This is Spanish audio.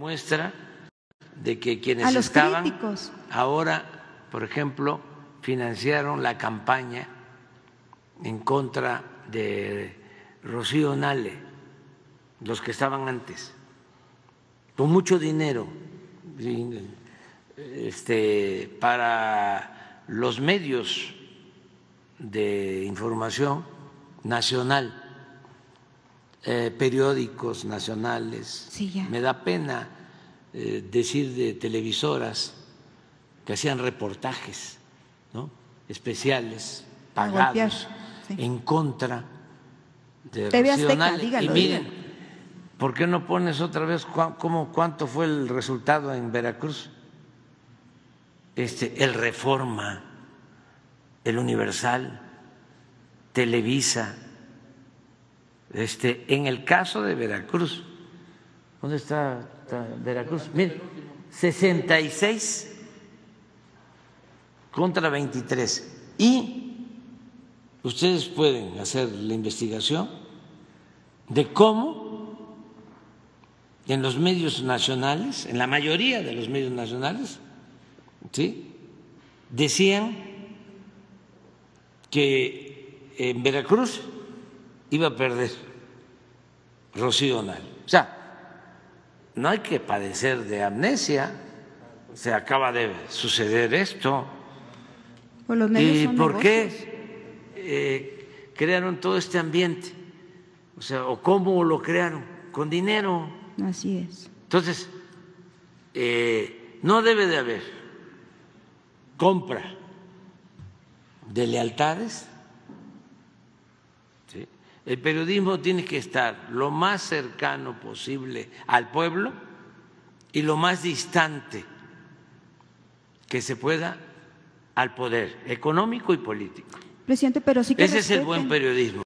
muestra de que quienes A los estaban críticos. ahora, por ejemplo, financiaron la campaña en contra de Rocío Nale, los que estaban antes, con mucho dinero este, para los medios de información nacional, eh, periódicos nacionales. Sí. Me da pena eh, decir de televisoras que hacían reportajes ¿no? especiales pagados sí. en contra de TV Azteca, dígalo, y miren, dígalo. ¿por qué no pones otra vez cua- cómo, cuánto fue el resultado en Veracruz? Este, el Reforma, el Universal, Televisa. Este, en el caso de Veracruz, ¿dónde está, está Veracruz? Mire, 66 contra 23. Y ustedes pueden hacer la investigación de cómo en los medios nacionales, en la mayoría de los medios nacionales, ¿sí? decían que en Veracruz iba a perder Rocío Nale. O sea, no hay que padecer de amnesia, se acaba de suceder esto. Pues los ¿Y por negocios. qué eh, crearon todo este ambiente? O sea, ¿o cómo lo crearon? Con dinero. Así es. Entonces, eh, no debe de haber compra de lealtades. ¿sí? El periodismo tiene que estar lo más cercano posible al pueblo y lo más distante que se pueda al poder económico y político. Presidente, pero sí que Ese es el buen periodismo.